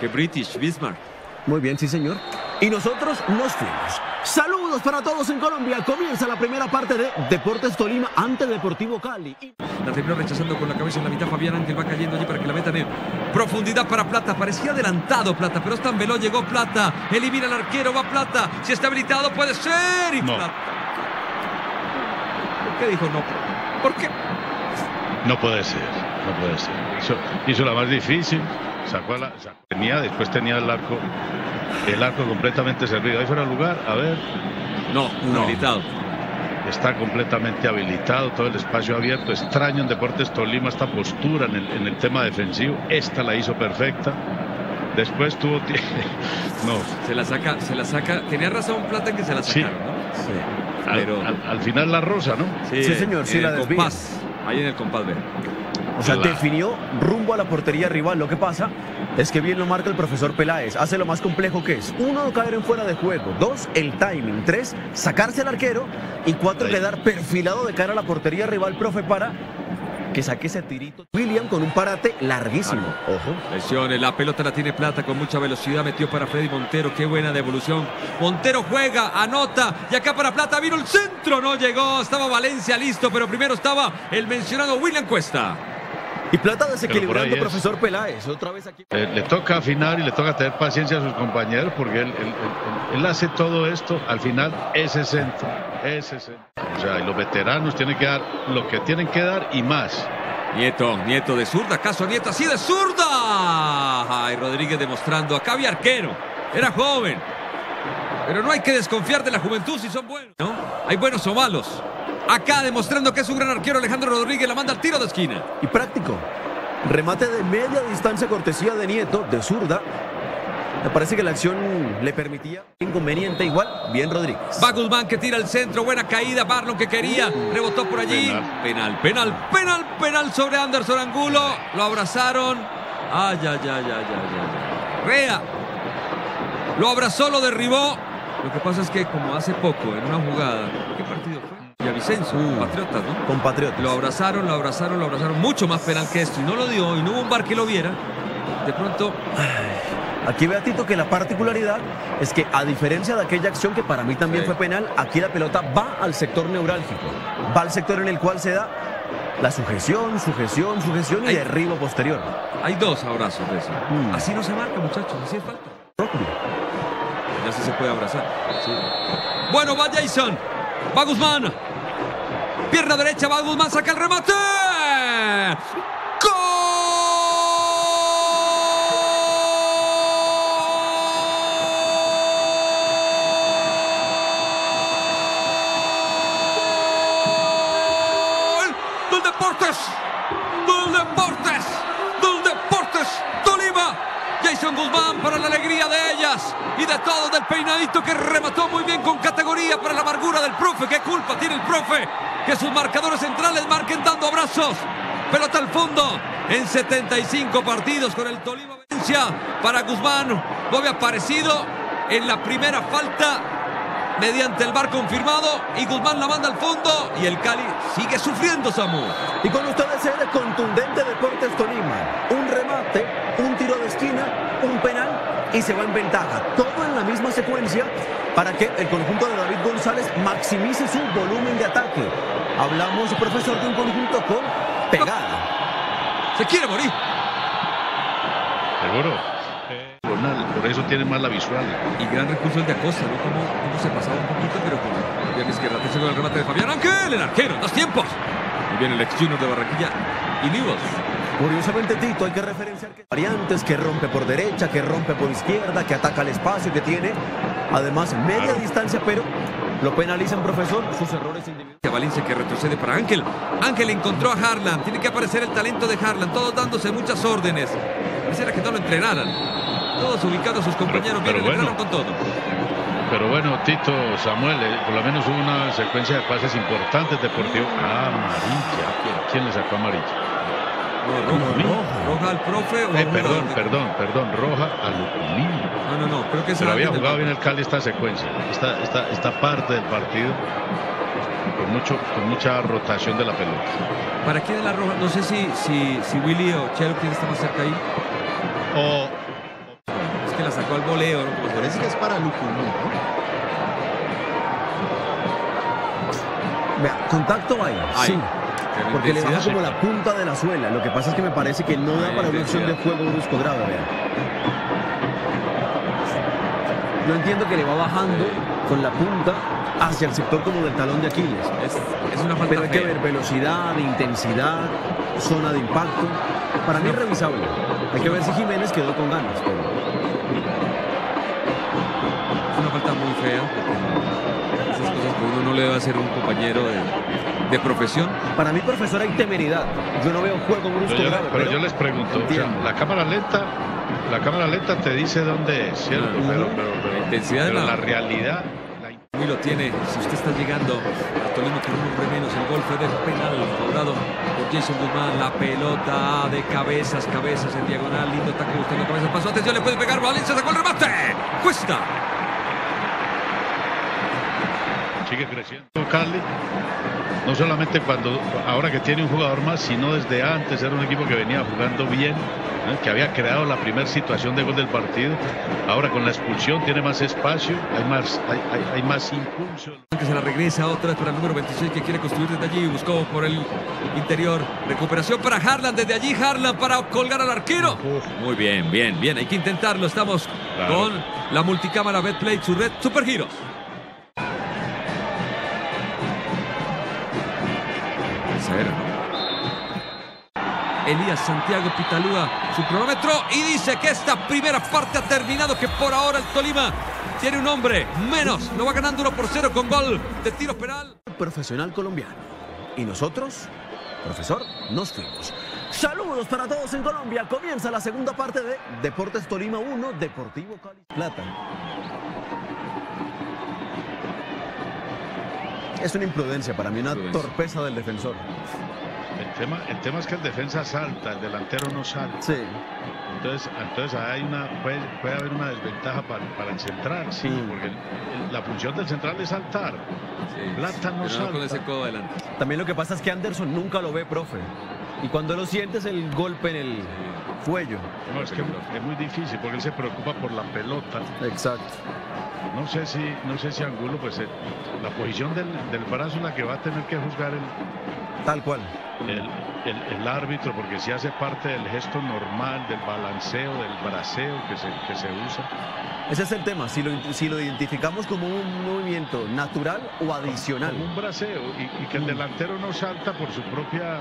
Que British, Bismarck. Muy bien, sí, señor. Y nosotros nos fuimos. Saludos para todos en Colombia. Comienza la primera parte de Deportes Tolima ante Deportivo Cali. La terminó rechazando con la cabeza en la mitad. Fabián Ángel va cayendo allí para que la metan en profundidad para Plata. Parecía adelantado Plata, pero es tan veloz. Llegó Plata. Elimina al arquero. Va Plata. Si está habilitado, puede ser. Y No. Plata. ¿Por qué dijo no? ¿Por qué? No puede ser, no puede ser. Hizo, hizo la más difícil, sacó la, sacó- tenía, después tenía el arco, el arco completamente servido. Ahí fuera el lugar, a ver, No, No. habilitado. está completamente habilitado, todo el espacio abierto. Extraño en Deportes Tolima esta postura en el, en el tema defensivo. Esta la hizo perfecta. Después tuvo. No, Se la saca, se la saca. Tenía razón Plata que se la Sí. sacaron, ¿no? al, Pero- al- al final la rosa, ¿no? Sí, señor, sí en la el compás. Ahí en el compás, ve. O sea, Claro. definió rumbo a la portería rival. Lo que pasa es que bien lo marca el profesor Peláez. Hace lo más complejo que es. Uno, no caer en fuera de juego. Dos, el timing. Tres, sacarse al arquero. Y cuatro, Ahí. quedar perfilado de cara a la portería rival, profe, para que saque ese tirito. William con un parate larguísimo. Ojo. Lesiones, la pelota la tiene Plata con mucha velocidad, metió para Freddy Montero, qué buena devolución. Montero juega, anota, y acá para Plata vino el centro, no llegó, estaba Valencia listo, pero primero estaba el mencionado William Cuesta. Y Plata desequilibrando, es. profesor Peláez. Otra vez aquí. Eh, le toca afinar y le toca tener paciencia a sus compañeros porque él, él- él- él hace todo esto al final ese centro, ese centro. O sea, y los veteranos tienen que dar lo que tienen que dar y más. Nieto, Nieto de zurda, caso Nieto así de zurda. Ay, Rodríguez demostrando, acá había arquero, era joven. Pero no hay que desconfiar de la juventud si son buenos, ¿no? Hay buenos o malos. Acá demostrando que es un gran arquero Alejandro Rodríguez, la manda al tiro de esquina. Y práctico. Remate de media distancia, cortesía de Nieto, de zurda. Me parece que la acción le permitía inconveniente igual. Bien Rodríguez. Va Guzmán que tira el centro, buena caída, Barlon que quería, rebotó por allí. Penal, penal, penal, penal sobre Anderson Angulo. Lo abrazaron. Ay, ay, ay, ay, ay, ay. ay. Rea. Lo abrazó, lo derribó. Lo que pasa es que como hace poco, en una jugada, ¿qué partido fue? Villavicencio, Uh. Patriotas, ¿no? Compatriotas. Lo abrazaron, lo abrazaron, lo abrazaron. Mucho más penal que esto. Y no lo dio, y no hubo un bar que lo viera. De pronto, Aquí vea Tito que la particularidad es que a diferencia de aquella acción que para mí también Sí. fue penal, aquí la pelota va al sector neurálgico. Va al sector en el cual se da la sujeción, sujeción, sujeción y derribo posterior. hay dos abrazos de eso. Mm. Así no se marca, muchachos, así es falta. Ya sí se puede abrazar. Sí. Bueno, va Jason. Va Guzmán. Pierna derecha, va Guzmán, saca el remate. ¡Del Deportes! ¡Del Deportes! ¡Del Deportes! ¡Tolima! Jason Guzmán para la alegría de ellas y de todos del peinadito que remató muy bien con categoría para la amargura del profe. ¿Qué culpa tiene el profe? Que sus marcadores centrales marquen dando abrazos. Pelota al fondo en 75 partidos con el Tolima Valencia para Guzmán. No había aparecido en la primera falta mediante el bar confirmado y Guzmán la manda al fondo y el Cali sigue sufriendo Samu. Y con ustedes el contundente Deportes Tolima. Un remate, un tiro de esquina, un penal y se va en ventaja. Todo en la misma secuencia para que el conjunto de David González maximice su volumen de ataque. Hablamos, profesor, de un conjunto con pegada. Se quiere morir. Seguro. Por eso tiene más la visual. Y gran recurso el de Acosta, ¿no? Como, como se pasaba un poquito, pero con la pierna izquierda. Atención con el remate de Fabián Ángel, el arquero, dos tiempos. Y viene el ex de Barranquilla y Nivos. Curiosamente, Tito, hay que referenciar que variantes que rompe por derecha, que rompe por izquierda, que ataca el espacio, que tiene además media distancia, pero lo penalizan, profesor, sus errores individuales. A Valencia que retrocede para Ángel. Ángel encontró a Harlan. Tiene que aparecer el talento de Harlan. Todos dándose muchas órdenes. Pareciera que no lo entrenaran. Todos ubicados a sus compañeros. pero Vienen, bueno. entraron con todo. Pero bueno, Tito, Samuel, eh, por lo menos hubo una secuencia de pases importantes deportivos. Ah, amarilla. ¿Quién le sacó amarilla? No, roja, Roja. roja al profe. o Eh, perdón, de- perdón, perdón, roja a Lucumí. No, no, no. Creo que es Pero había del jugado bien el Cali esta secuencia, esta, esta, esta parte del partido, con, mucho, con mucha rotación de la pelota. ¿Para quién es la roja? No sé si, si, si Willy o Chelo, quién está más cerca ahí. O la sacó al voleo. ¿no? Como se Parece que es para Lucumí, ¿no? Vea, contacto hay, Hay. sí. Porque le baja como la punta de la suela. Lo que pasa es que me parece que no da para una opción de juego brusco grave. vea. Yo entiendo que le va bajando con la punta hacia el sector como del talón de Aquiles. Es, es una falta Pero hay que ver velocidad, intensidad, zona de impacto. Para mí es revisable. Hay que ver si Jiménez quedó con ganas. pero- Es una falta muy fea. Esas cosas que uno no le debe hacer a un compañero de, de profesión. Para mí, profesor, hay temeridad. Yo no veo juego brusco Pero yo, grave. pero yo les pregunto, o sea, entiendo. la cámara lenta, la cámara lenta te dice dónde es, ¿cierto? Pero, ujú. pero- pero- La intensidad pero no. la realidad, la Muy lo tiene. Si usted está llegando a Tolima con un hombre menos, el gol fue de penal cobrado por Jason Guzmán. La pelota de cabezas, cabezas en diagonal. Lindo ataque buscando cabezas. Pasó atención, le puede pegar. Valencia sacó el remate. Cuesta. Sigue creciendo Cali. No solamente cuando ahora que tiene un jugador más, sino desde antes era un equipo que venía jugando bien, ¿eh? que había creado la primera situación de gol del partido. Ahora con la expulsión tiene más espacio, hay más, hay, hay- hay más impulso. Que se la regresa otra para el número 26 que quiere construir desde allí. Buscó por el interior. Recuperación para Harlan. Desde allí Harlan para colgar al arquero. Muy bien, bien, bien. Hay que intentarlo. Estamos Claro. con la multicámara Betplay, su red Super Elías Santiago Pitalúa, su cronómetro, y dice que esta primera parte ha terminado, que por ahora el Tolima tiene un hombre menos. Lo va ganando 1 por 0 con gol de tiro penal. profesional colombiano. Y nosotros, profesor, nos fuimos. Saludos para todos en Colombia. Comienza la segunda parte de Deportes Tolima 1, Deportivo Cali Plata. Es una imprudencia para mí, una Imprudencia. torpeza del defensor. El tema, el tema es que el defensa salta, el delantero no salta. Sí, Entonces, entonces hay una, puede, puede haber una desventaja para, para el central, sí, porque el- el- la función del central es saltar. Plata no con salta. ese codo adelante. también lo que pasa es que Anderson nunca lo ve, profe. Y cuando lo sientes, el golpe en el cuello. No, es que es muy difícil porque él se preocupa por la pelota. Exacto. No sé si, no sé si Angulo, pues eh, la posición del, del brazo es la que va a tener que juzgar el, Tal cual. el, el- el árbitro, porque si hace parte del gesto normal, del balanceo, del braceo que se, que se usa. Ese es el tema, si lo, si lo identificamos como un movimiento natural o adicional. Como un braceo y, y que el delantero no salta por su propia,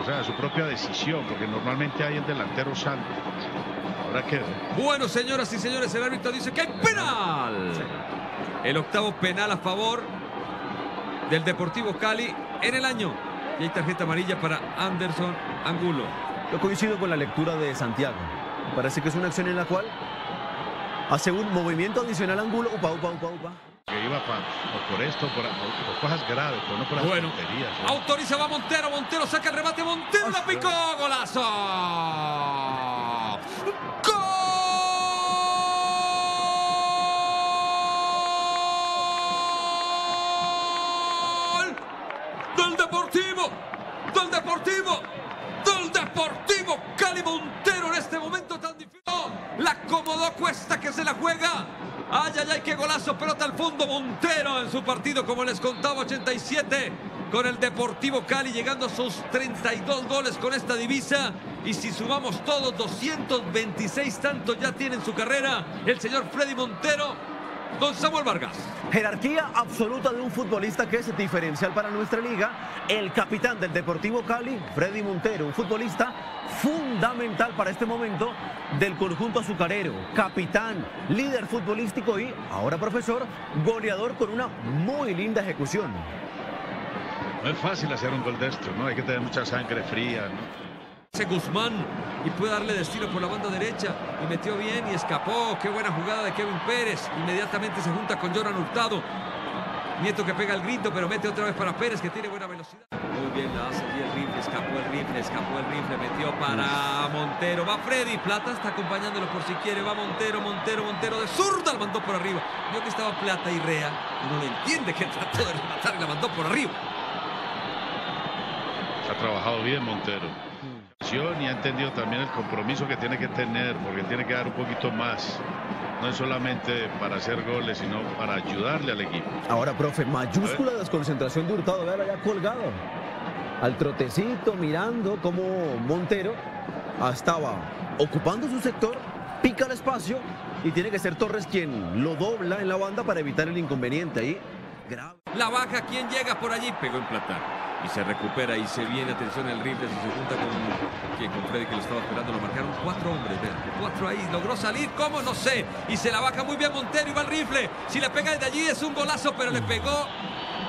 o sea, su propia decisión, porque normalmente ahí el delantero salta. Bueno, señoras y señores, el árbitro dice que hay penal. El octavo penal a favor del Deportivo Cali en el año. Y hay tarjeta amarilla para Anderson Angulo. Yo coincido con la lectura de Santiago. Parece que es una acción en la cual hace un movimiento adicional ángulo, upa, upa, upa, upa. Que iba pa- o por esto, por, o- por cosas graves, pero no por las Bueno, autoriza va Montero, Montero saca el remate, Montero la picó, golazo. ¡Gol! Del Deportivo, del Deportivo, del Deportivo Cali Montero en este momento tan difícil. La acomodó Cuesta que se la juega. Ay, ay, ay, qué golazo, pelota al fondo Montero en su partido, como les contaba, 87 con el Deportivo Cali, llegando a sus 32 goles con esta divisa. Y si sumamos todos, 226 tantos ya tiene en su carrera el señor Freddy Montero. Don Samuel Vargas. Jerarquía absoluta de un futbolista que es diferencial para nuestra liga. El capitán del Deportivo Cali, Freddy Montero, un futbolista fundamental para este momento del conjunto azucarero. Capitán, líder futbolístico y, ahora profesor, goleador con una muy linda ejecución. No es fácil hacer un gol de esto, ¿no? Hay que tener mucha sangre fría, ¿no? Ese Guzmán y puede darle destino por la banda derecha y metió bien y escapó. Qué buena jugada de Kevin Pérez. Inmediatamente se junta con Joran Hurtado. Nieto que pega el grito, pero mete otra vez para Pérez que tiene buena velocidad. Muy bien, la hace allí el rifle, escapó el rifle, escapó el rifle, metió para Montero. Va Freddy, Plata está acompañándolo por si quiere. Va Montero, Montero, Montero de zurda, la mandó por arriba. Vio que estaba Plata y Rea. Uno le entiende que trató de rematar y la mandó por arriba. Se ha trabajado bien Montero. Y ha entendido también el compromiso que tiene que tener, porque tiene que dar un poquito más. No es solamente para hacer goles, sino para ayudarle al equipo. Ahora, profe, mayúscula desconcentración de Hurtado, véalo ya colgado. Al trotecito, mirando cómo Montero estaba ocupando su sector, pica el espacio y tiene que ser Torres quien lo dobla en la banda para evitar el inconveniente ahí. Grave. La baja, ¿quién llega por allí? Pegó en plata. Y se recupera y se viene, atención, el rifle. Si se junta con, ¿quién? con Freddy que lo estaba esperando. Lo marcaron cuatro hombres. Cuatro ahí. Logró salir. ¿Cómo? No sé. Y se la baja muy bien Montero y va el rifle. Si le pega desde allí es un golazo, pero le pegó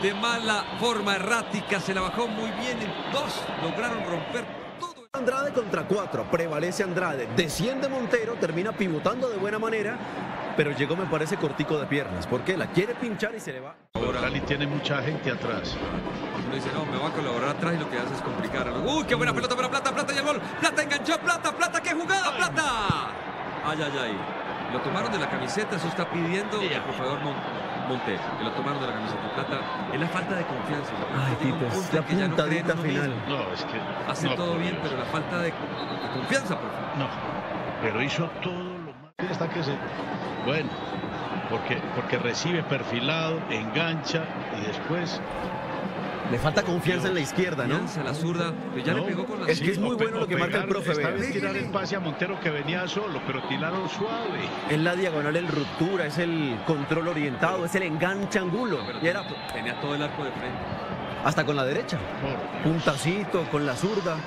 de mala forma errática. Se la bajó muy bien. Dos lograron romper todo. Andrade contra cuatro, prevalece Andrade, desciende Montero, termina pivotando de buena manera, pero llegó me parece cortico de piernas, porque la quiere pinchar y se le va. Ahora Cali tiene mucha gente atrás. Uno dice, no, me va a colaborar atrás y lo que hace es complicar. Uy, qué buena pelota para Plata, Plata y el gol. Plata enganchó, Plata, Plata, qué jugada, Plata. Ay, ay, ay. Lo tomaron de la camiseta, eso está pidiendo el profesor Mon- Montero, que lo tomaron de la camiseta. Plata, es la falta de confianza. Ay, Tito, punto la no puntadita uno final. mismo. No, es que. Hace no, todo bien, Dios. pero la falta de, de confianza, profe. No, pero hizo todo lo más. Hasta que se. Bueno, porque, porque recibe perfilado, engancha y después. Le falta confianza en la izquierda, ¿no? Lanza la zurda, pero ya No, le pegó con la Es que es muy bueno lo que marca el pegar, profe, Esta vez tirar el pase a Montero que venía solo, pero tiraron suave. Es la diagonal, el ruptura, es el control orientado, es el enganche angulo. Pero Y era tenía todo el arco de frente. hasta con la derecha. Puntacito, con la zurda.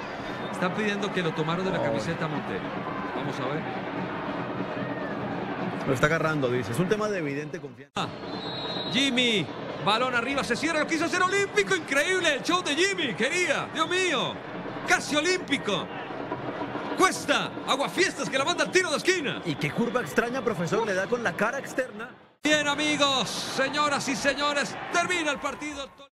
Están pidiendo que lo tomaron de la camiseta a Montero. Vamos a ver. Lo está agarrando, dice. Es un tema de evidente confianza. Ah, Jimmy, balón arriba, se cierra, lo quiso hacer olímpico, increíble el show de Jimmy, quería, Dios mío, casi olímpico. Cuesta, Aguafiestas que la manda al tiro de esquina. Y qué curva extraña, profesor, le da con la cara externa. Bien amigos, señoras y señores, termina el partido.